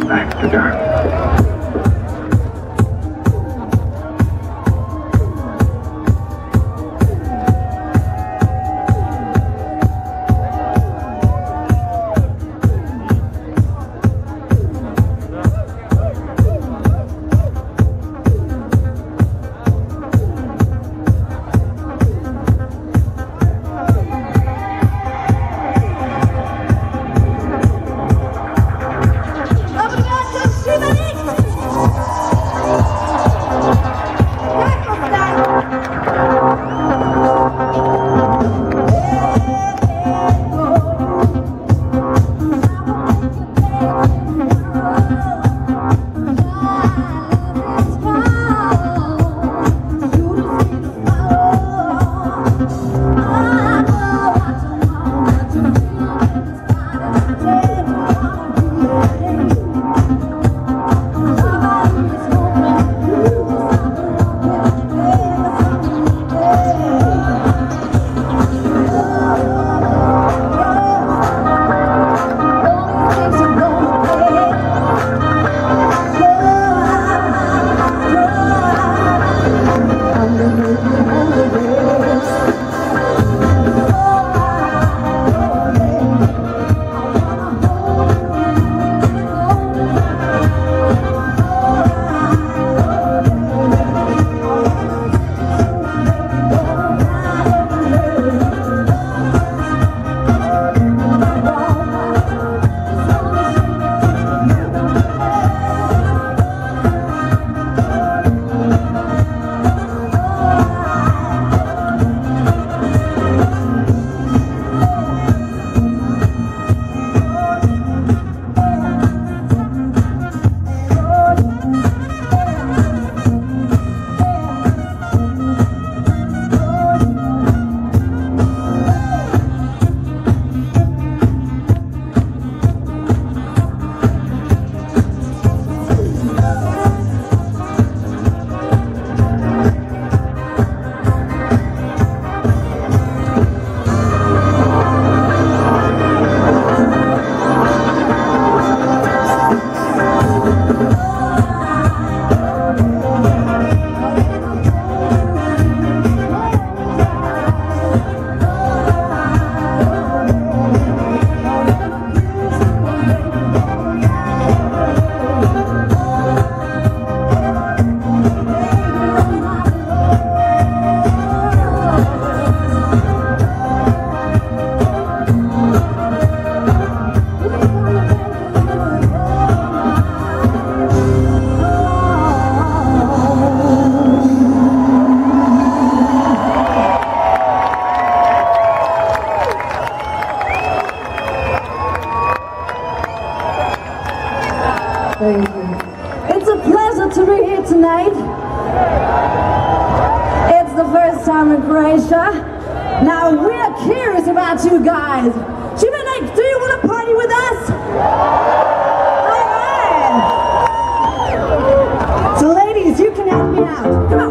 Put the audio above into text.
back to darkness. Curious about you guys. Sibenik, do you want to party with us? All right. So ladies, you can help me out.